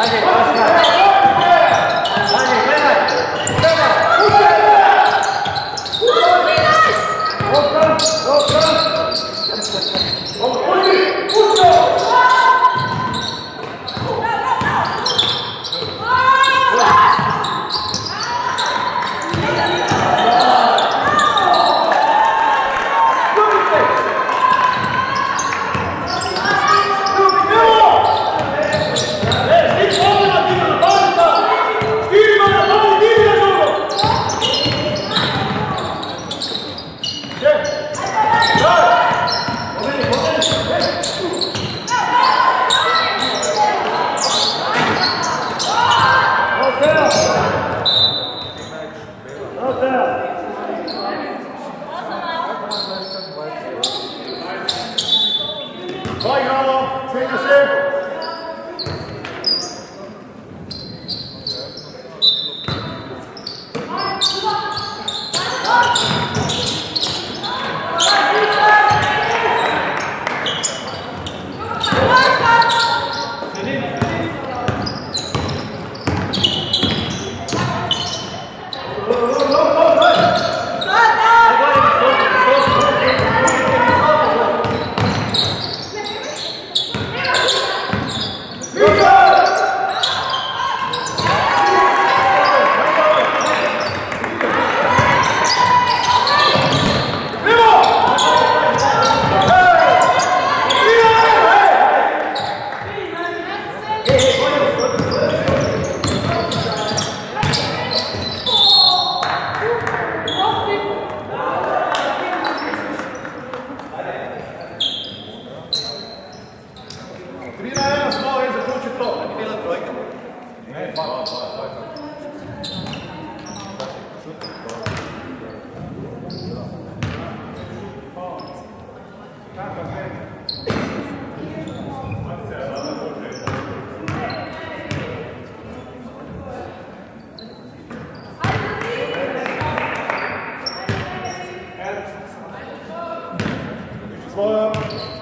나게. Wolfsburg.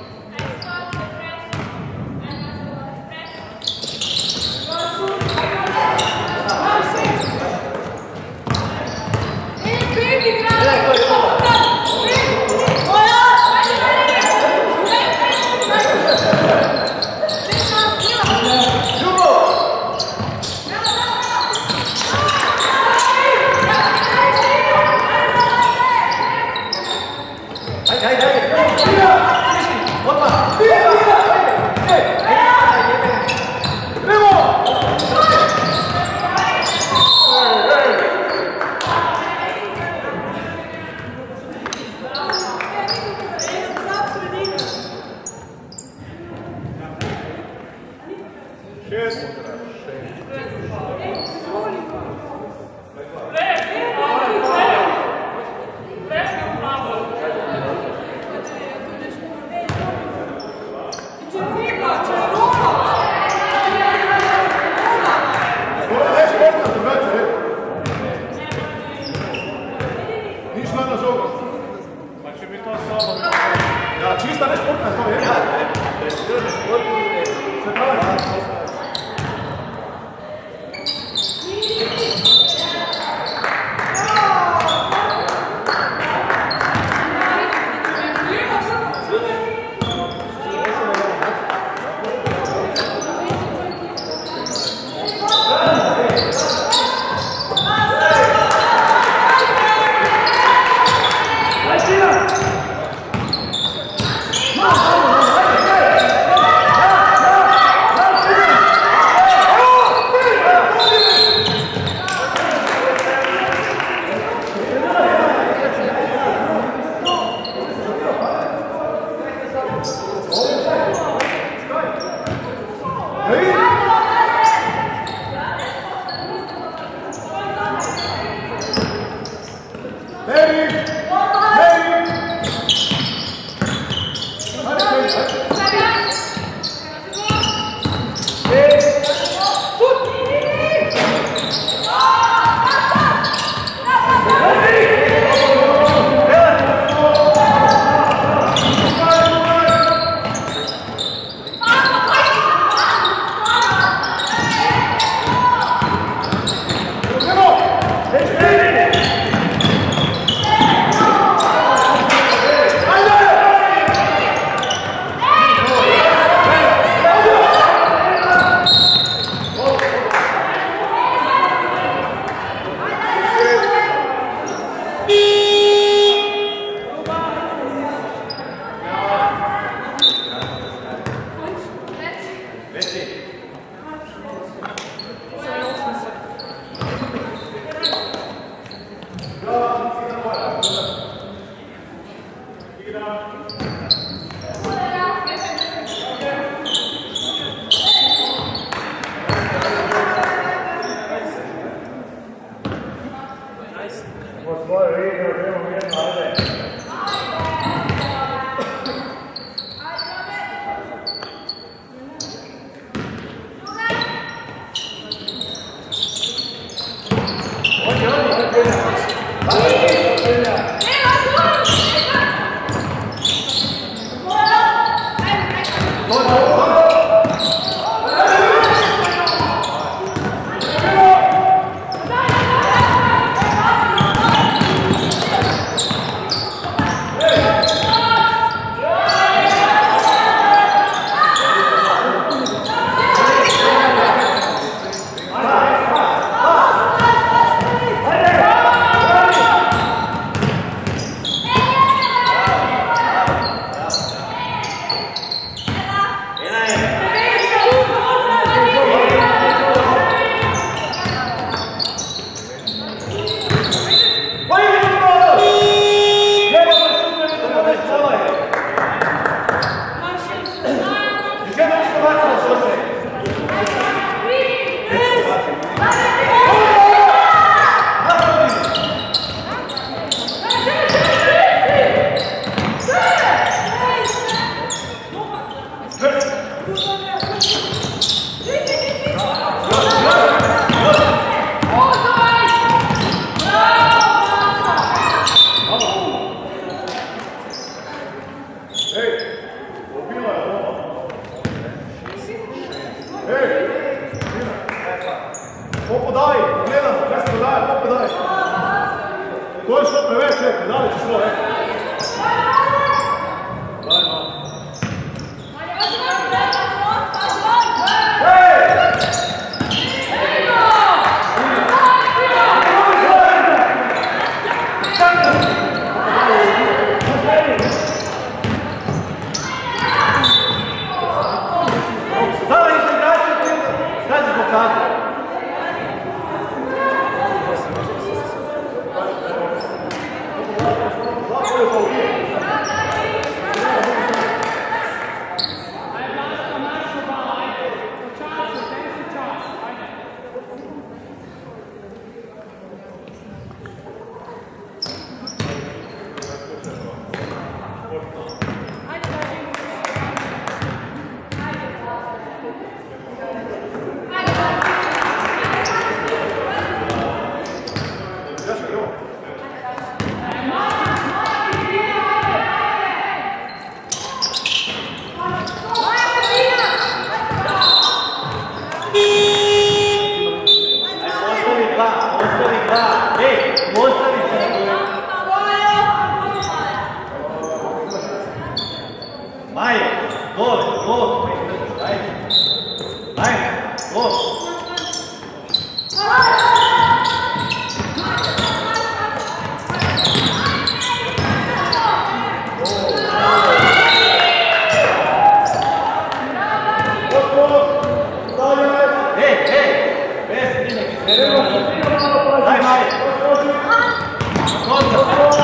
はいは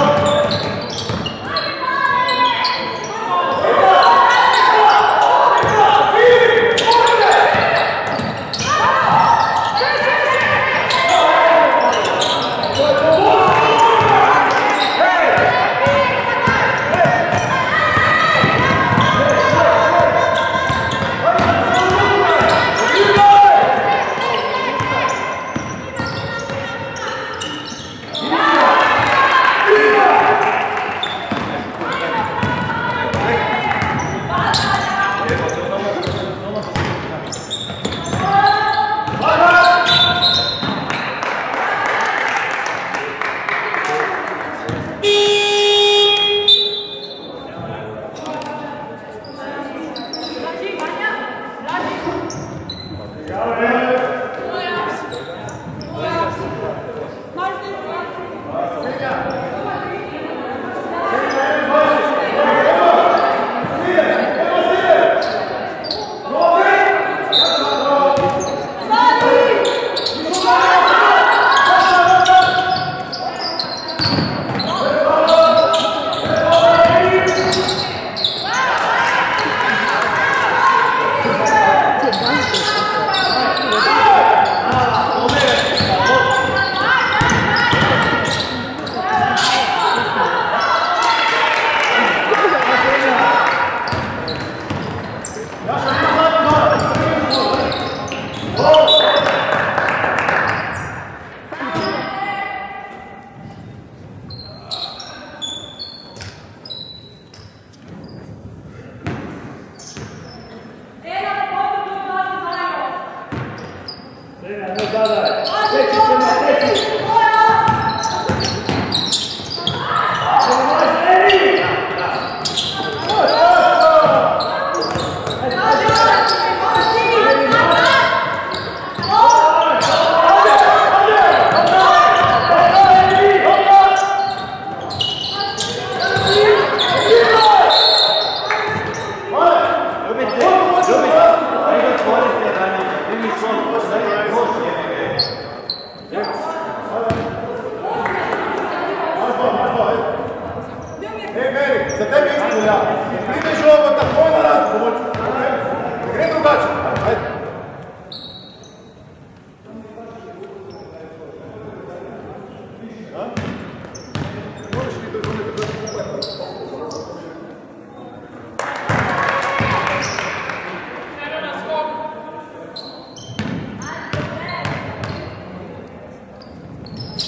い。 1번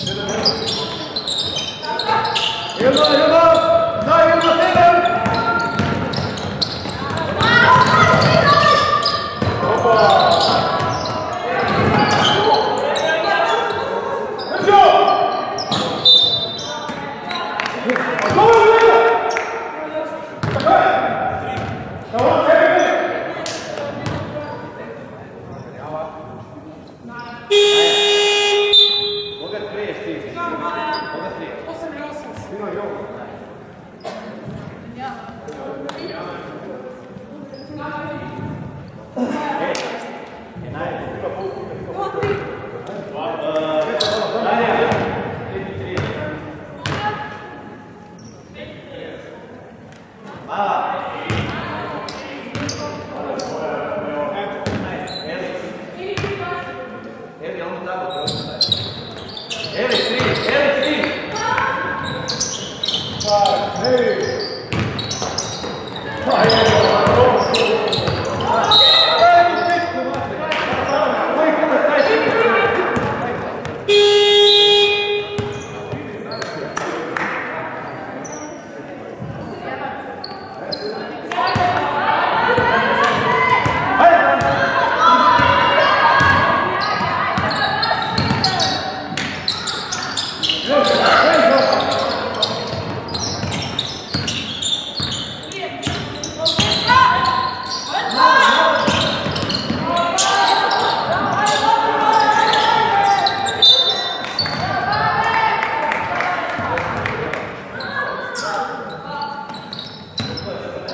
1번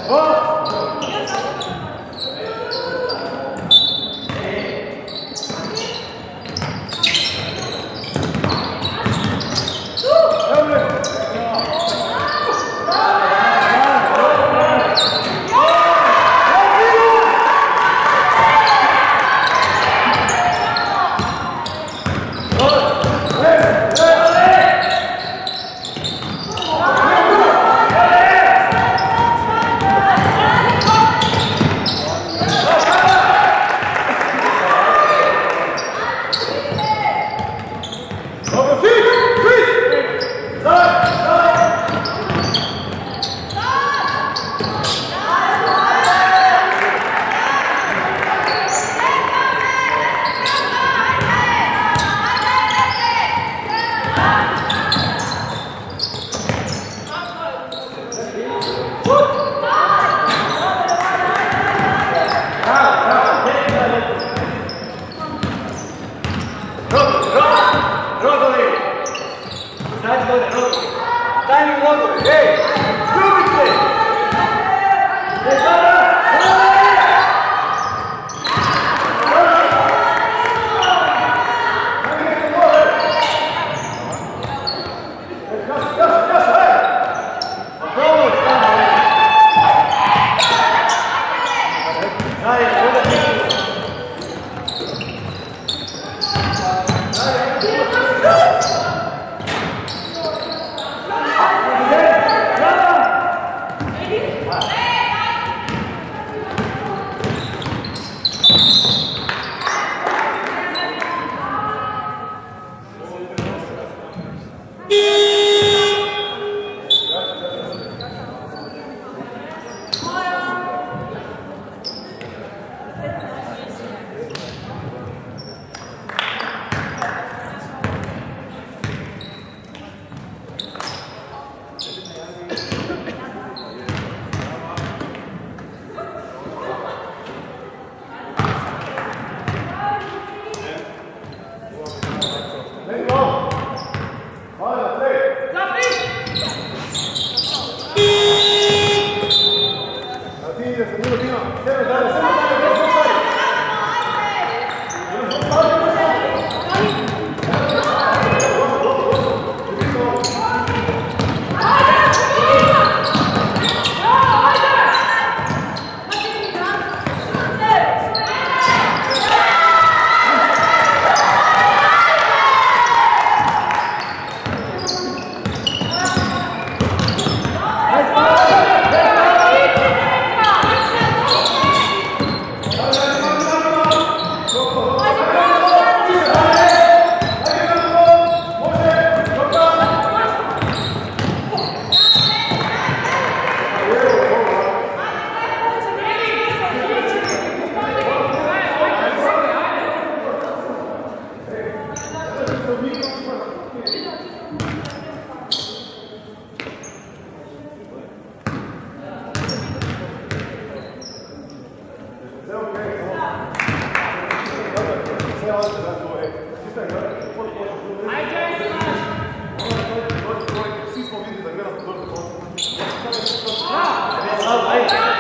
啊 Ja, ja.